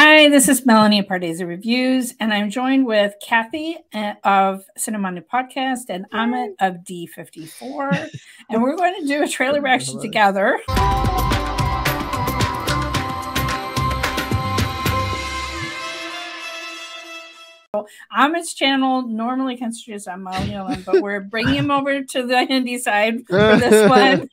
Hi, this is Melanie of Pardesi Reviews, and I'm joined with Kathy uh, of Cinemondo Podcast and Amit of D54. and we're going to do a trailer reaction together. Amit's channel normally considers on Malayalam, but we're bringing him over to the Hindi side for this one.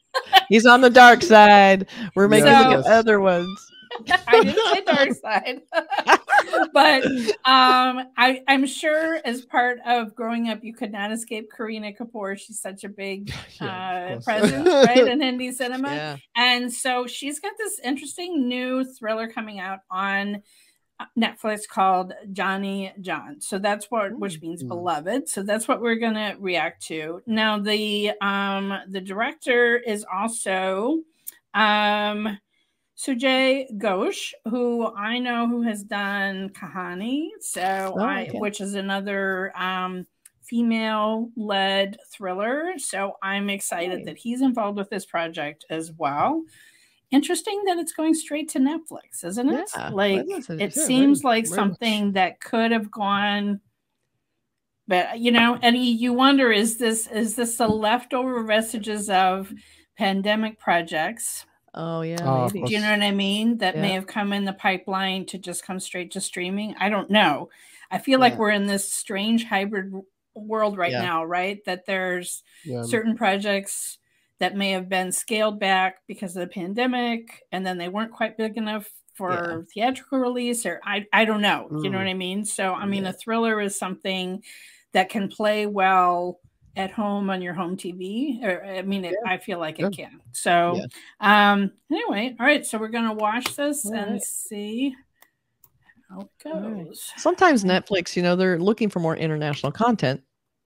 He's on the dark side. We're making so, the other ones. I didn't say dark side, but um, I, I'm sure as part of growing up, you could not escape Kareena Kapoor. She's such a big yeah, uh, presence, right, in Hindi cinema, yeah. and so she's got this interesting new thriller coming out on Netflix called Jaane Jaan. So that's what which means mm-hmm. beloved. So that's what we're gonna react to. Now the um the director is also um Sujoy Ghosh, who I know who has done Kahani, so oh, I okay. which is another um female led thriller. So I'm excited that he's involved with this project as well interesting that it's going straight to Netflix, isn't it? Yeah, like it seems like something that could have gone but you know, and you wonder is this is this the leftover vestiges of pandemic projects? Oh yeah, oh, do you know what I mean? That yeah. may have come in the pipeline to just come straight to streaming. I don't know. I feel yeah. like we're in this strange hybrid world right yeah. now, right? That there's certain projects that may have been scaled back because of the pandemic and then they weren't quite big enough for yeah. theatrical release or I, I don't know mm. you know what mm. i mean so i mean yeah. a thriller is something that can play well at home on your home tv or i mean it, yeah. i feel like it can so um anyway all right so we're gonna watch this all and right. see how it goes sometimes netflix you know they're looking for more international content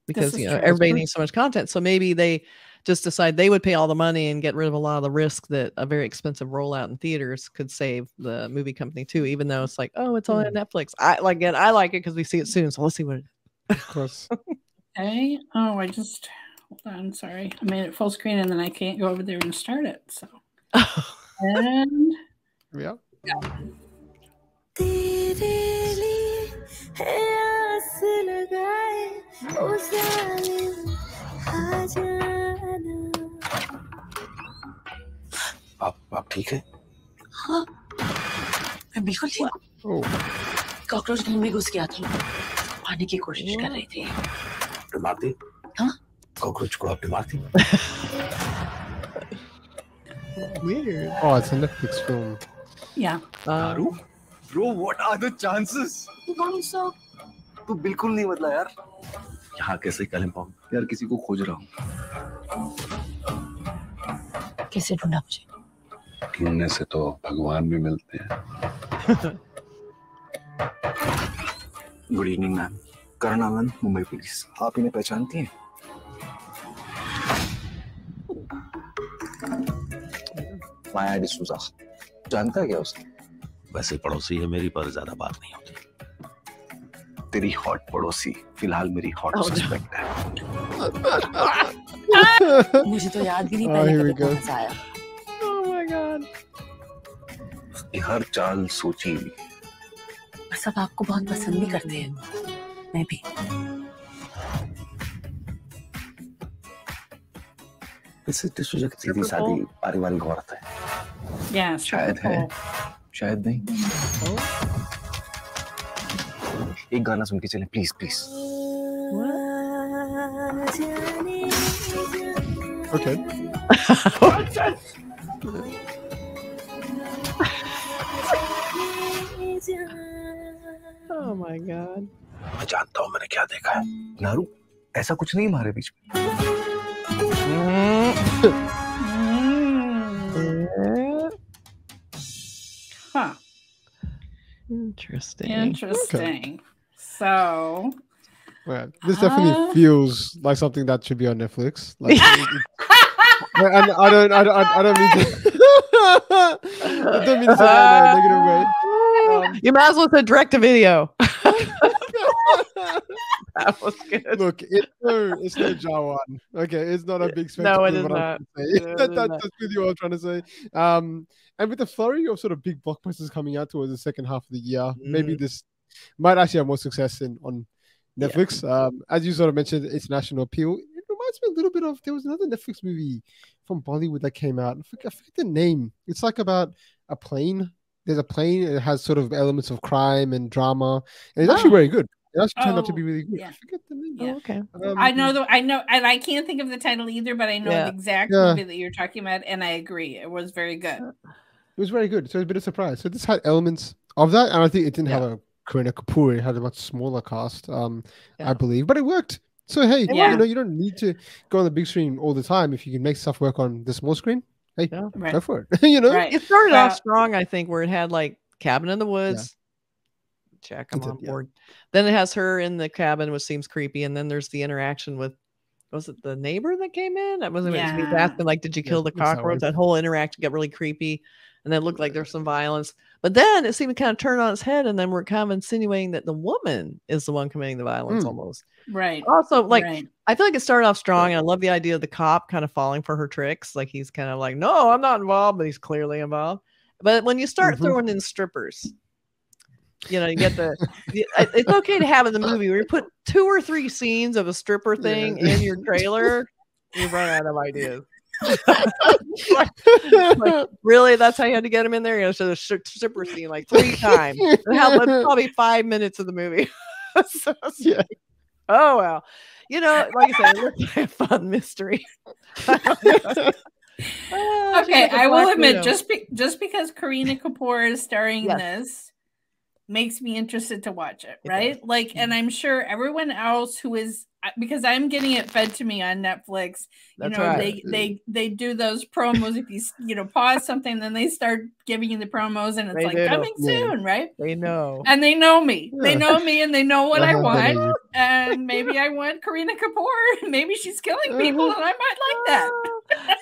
because you know true. everybody needs so much content so maybe they just decide they would pay all the money and get rid of a lot of the risk that a very expensive rollout in theaters could save the movie company too. Even though it's like, oh, it's on mm. Netflix. I like it. I like it because we see it soon. So let's see what it is. Of course. okay. Oh, I just hold on. Sorry, I made it full screen and then I can't go over there and start it. So. and yeah. yeah. आप आप ठीक है हाँ मैं बिल्कुल ठीक हूँ cockroach घर में घुस गया था पाने की कोशिश कर रही थी तो मारती हाँ कॉकरोच को आपने मार दी Weird. Oh, it's a Netflix film. Yeah. Naru? Bro, what are the chances? तू बिल्कुल नहीं बदला यार यहाँ कैसे कालिम्पोंग यार किसी को खोज रहा हूँ कैसे ढूंढा मुझे ढूँढने से तो भगवान भी मिलते हैं good evening ma'am Karan Anand Mumbai police. आप इन्हें पहचानती हैं? माया डिसूजा जानता है क्या उसे वैसे पड़ोसी है मेरी पर ज़्यादा बात नहीं होती। तेरी हॉट पड़ोसी फ़िलहाल मेरी हॉट सस्पेक्ट है। मुझे तो याद भी नहीं पहले कभी कौन आया। उसकी हर चाल सोची हुई। सब आपको बहुत पसंद भी करते हैं। मैं भी की सीधी पारिवारिक औरत है yeah, शायद है। शायद नहीं। एक गाना सुन के चले please please Okay. oh my god. मैं जानता हूँ मैंने क्या देखा है नारू ऐसा कुछ नहीं हमारे बीच में huh. Interesting. Interesting. Okay. So Man, this definitely uh... feels like something that should be on Netflix. Like, and I don't, I don't, I don't mean to. I don't mean to say that in a negative way. Um, you might as well say direct to video. that was good. Look, it's no, it's no Jawan. Okay, it's not a big spectacle. No, it is not. Yeah, that, that, that's really what I'm trying to say. Um, and with the flurry of sort of big blockbusters coming out towards the second half of the year, mm. maybe this might actually have more success in on Netflix. Yeah. Um, as you sort of mentioned, international appeal. It reminds me a little bit of there was another Netflix movie from Bollywood that came out. I forget, I forget the name. It's like about a plane. There's a plane. It has sort of elements of crime and drama, and it's oh. actually very good. It actually turned oh, out to be really good. Yeah. I forget the name. Yeah. Oh, okay. Um, I know the I know and I can't think of the title either, but I know yeah. the exact yeah. movie that you're talking about, and I agree. It was very good. It was very good. So it's a bit of surprise. So this had elements of that, and I think it didn't have a Kareena Kapoor. It had a much smaller cast, um, I believe, but it worked. So hey, yeah. you know, you don't need to go on the big screen all the time. If you can make stuff work on the small screen, hey, yeah. right. go for it. you know, right. it started off strong. I think where it had like cabin in the woods. Yeah. Check, I'm on board. Then it has her in the cabin, which seems creepy, and then there's the interaction with. Was it the neighbor that came in? That wasn't yeah. asking like, "Did you kill the cockroach?" That whole interaction got really creepy, and then looked like there's some violence. But then it seemed to kind of turn on its head, and then we're kind of insinuating that the woman is the one committing the violence mm. almost. Right. Also, like right. I feel like it started off strong, and I love the idea of the cop kind of falling for her tricks. Like he's kind of like, "No, I'm not involved," but he's clearly involved. But when you start mm-hmm. throwing in strippers, you know, you get the. it's okay to have in the movie where you put two or three scenes of a stripper thing yeah. in your trailer. You run out of ideas. like, really? That's how you had to get him in there? You know, so the stripper scene like three times. How probably five minutes of the movie. so, yeah. Oh well, you know, like I said, it's a fun mystery. Ah, okay, I will admit, just be, just because Kareena Kapoor is starring yes. in this makes me interested to watch it, right? Like, and mm-hmm. I'm sure everyone else who is uh, because I'm getting it fed to me on Netflix. You That's know, right. they they they do those promos. if you you know pause something, then they start giving you the promos, and it's they like do. coming yeah. soon, right? They know, and they know me. They know me, and they know what I uh-huh. want. and maybe I want Kareena Kapoor. Maybe she's killing people, uh-huh. and I might like that.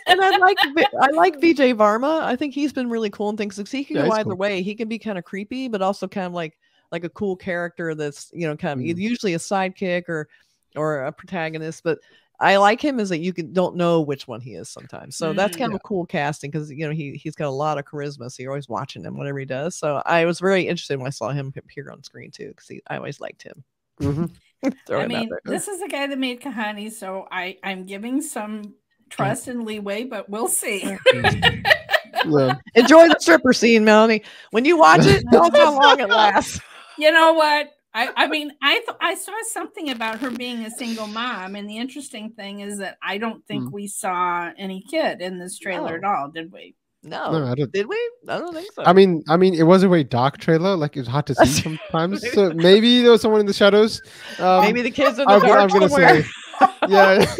And I like I like Vijay Varma. I think he's been really cool and things. Like, He can yeah, go either cool. way. He can be kind of creepy, but also kind of like like a cool character that's you know kind of mm. usually a sidekick or or a protagonist, but I like him is that you can don't know which one he is sometimes. So that's kind yeah. of a cool casting because you know he he's got a lot of charisma. So you're always watching him whatever he does. So I was very interested when I saw him appear on screen too because I always liked him. Mm-hmm. I mean, this is the guy that made Kahani, so I I'm giving some trust and leeway, but we'll see. yeah. Enjoy the stripper scene, Melanie. When you watch it, don't how long it lasts. You know what? I, I mean, I th- I saw something about her being a single mom, and the interesting thing is that I don't think mm. we saw any kid in this trailer no. at all, did we? No, no did we? I don't think so. I mean, I mean, it was a very dark trailer. Like it was hard to see sometimes. so maybe there was someone in the shadows. Um, maybe the kids in the I'm, I'm gonna say, yeah.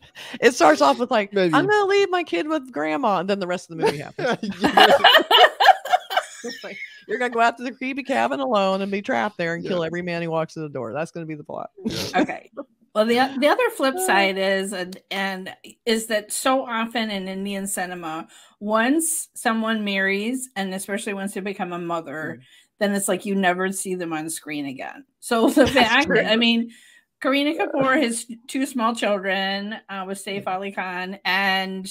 it starts off with like, maybe. I'm gonna leave my kid with grandma, and then the rest of the movie happens. You're gonna go out to the creepy cabin alone and be trapped there and yeah. kill every man who walks through the door. That's gonna be the plot. okay. Well, the the other flip uh. side is and, and is that so often in Indian cinema, once someone marries, and especially once they become a mother, mm. then it's like you never see them on screen again. So the fact, that, I mean, Kareena Kapoor has two small children uh, with Saif Ali Khan, and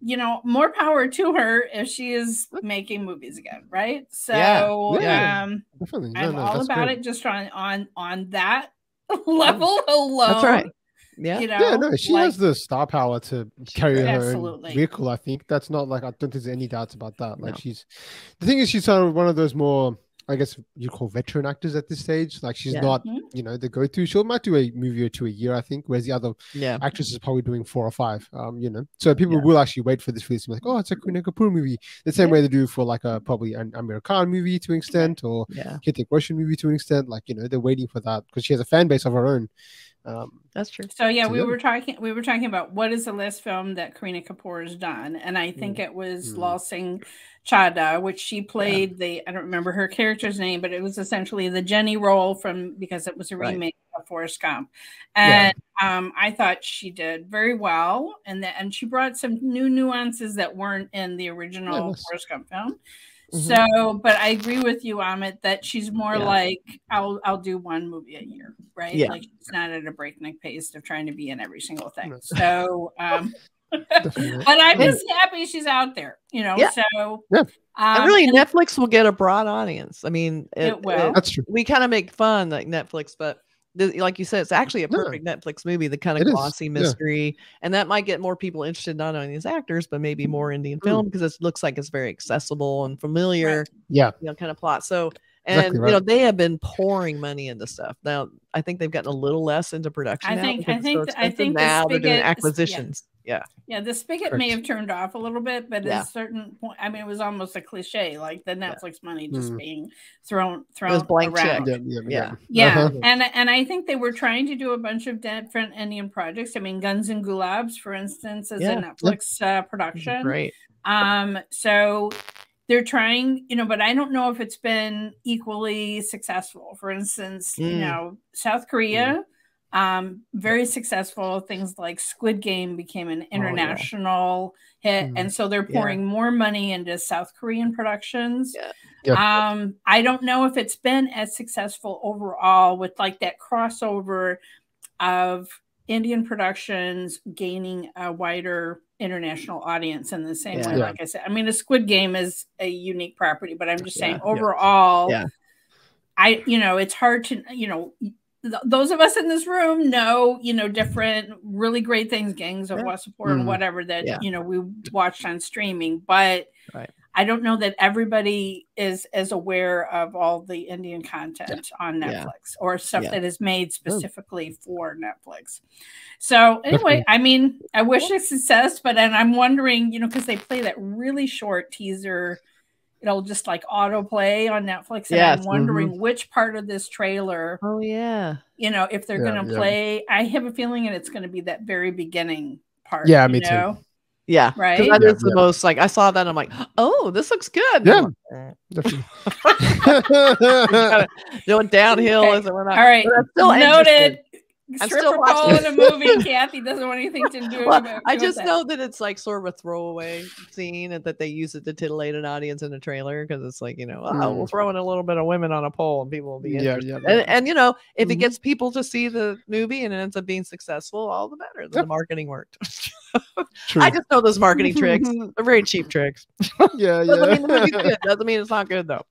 you know, more power to her if she is making movies again, right? So, yeah, yeah. um, Definitely. No, I'm no, all about great. it just on on on that level alone. That's right. Yeah, you know, yeah, no, she like, has the star power to carry her absolutely. own vehicle. I think that's not like I don't think there's any doubts about that. Like no. she's the thing is she's sort of one of those more I guess you call veteran actors at this stage. Like she's yeah. not, mm-hmm. you know, the go-to. She might do a movie or two a year, I think. Whereas the other yeah. actress is probably doing four or five. Um, you know, so people yeah. will actually wait for this release and be like, oh, it's a Kareena Kapoor movie. The same way they do for like a probably an Aamir Khan movie to an extent, or yeah. Hrithik Roshan movie to an extent. Like you know, they're waiting for that because she has a fan base of her own. Um, That's true. So yeah, we were talking. We were talking about what is the last film that Kareena Kapoor has done, and I think mm. it was mm. Lal Singh Chaddha, which she played yeah. the I don't remember her character's name, but it was essentially the Jenny role from because it was a remake right. of Forrest Gump, and yeah. um, I thought she did very well, and that and she brought some new nuances that weren't in the original yeah, Forrest Gump film. Mm-hmm. So, but I agree with you, Amit, that she's more yeah. like I'll I'll do one movie a year, right? Yeah. Like she's not at a breakneck pace of trying to be in every single thing. So, um, but I'm just happy she's out there, you know. Yeah. So, yeah. Um, and really, and Netflix will get a broad audience. I mean, it, it will. It, That's true. We kind of make fun like Netflix, but like you said, it's actually a perfect yeah. Netflix movie, the kind of glossy mystery, yeah. and that might get more people interested not only these actors but maybe mm. more Indian mm. film because it looks like it's very accessible and familiar. Right. Yeah, you know, kind of plot. So, and exactly right. you know, they have been pouring money into stuff. Now, I think they've gotten a little less into production. I think. I think. So I think now they're doing acquisitions. Is, yeah. Yeah, the spigot Correct. may have turned off a little bit, but yeah. at a certain point, I mean, it was almost a cliche, like the Netflix yeah. money just mm. being thrown thrown blank around. Check. Yeah, yeah, yeah. Uh-huh. and and I think they were trying to do a bunch of different Indian projects. I mean, Guns and Gulabs, for instance, is a Netflix uh, production. Great. Um, so they're trying, you know, but I don't know if it's been equally successful. For instance, mm. you know, South Korea. Mm um, very successful. Things like Squid Game became an international oh, yeah. hit, mm and so they're pouring yeah. more money into South Korean productions. Yeah. Yeah. Um, I don't know if it's been as successful overall with like that crossover of Indian productions gaining a wider international audience in the same yeah. way. Like I said, I mean, a Squid Game is a unique property, but I'm just saying overall, yeah. I you know it's hard to you know those of us in this room know, you know, different really great things, gangs of yeah. Wasseypur mm-hmm. and whatever that yeah. you know we watched on streaming, but. I don't know that everybody is as aware of all the Indian content yeah. on Netflix or stuff that is made specifically Ooh. for Netflix. So anyway, I mean, I wish it success, but and I'm wondering, you know, because they play that really short teaser it'll just like autoplay on Netflix. And yes. I'm wondering mm-hmm. which part of this trailer. Oh yeah. You know, if they're yeah, gonna yeah. play, I have a feeling and it's gonna be that very beginning part. Yeah, me know? too. Yeah, right. That yeah, is the most like I saw that. I'm like, oh, this looks good. Yeah, doing downhill okay. as it went All right, still noted. I'm still watching in a movie. Kathy doesn't want anything to do well, about. I just know that it's like sort of a throwaway scene, and that they use it to titillate an audience in a trailer because it's like you know, oh, mm. we'll throw in a little bit of women on a pole, and people will be yeah, interested. Yeah, and, and, you know, if mm-hmm. it gets people to see the movie and it ends up being successful, all the better. The marketing worked. I just know those marketing tricks. They're very cheap tricks. yeah, yeah. Doesn't mean the movie's good. Doesn't mean it's not good though.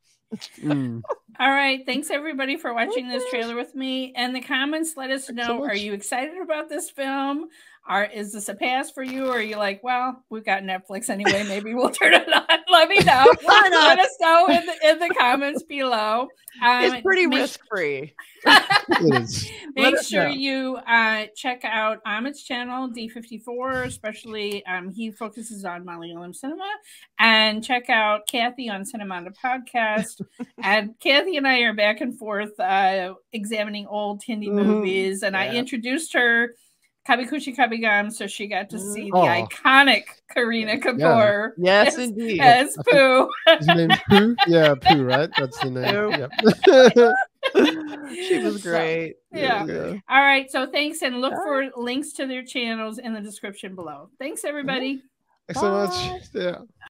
Mm. All right. Thanks everybody for watching this trailer with me. And the comments let us know are you excited about this film? Are is this a pass for you? Or are you like, well, we've got Netflix anyway. Maybe we'll turn it on. Let me know. let us know in the, in the comments below. Um, it's pretty risk free. make sure know. you uh, check out Amit's channel, D54, especially um, he focuses on Malayalam cinema. And check out Kathy on Cinemondo Podcast. and Kathy and I are back and forth uh, examining old Hindi mm-hmm. movies. And yeah. I introduced her Kabhi Khushi Kabhie Gham, so she got to see oh. the iconic Kareena Kapoor. Yeah. Yes, as, indeed. As Pooh. His name Pooh? Yeah, Pooh, right? That's the name. Yep. she was great. So, yeah. yeah. All right. So thanks and look for links to their channels in the description below. Thanks, everybody. Thanks so much. Yeah.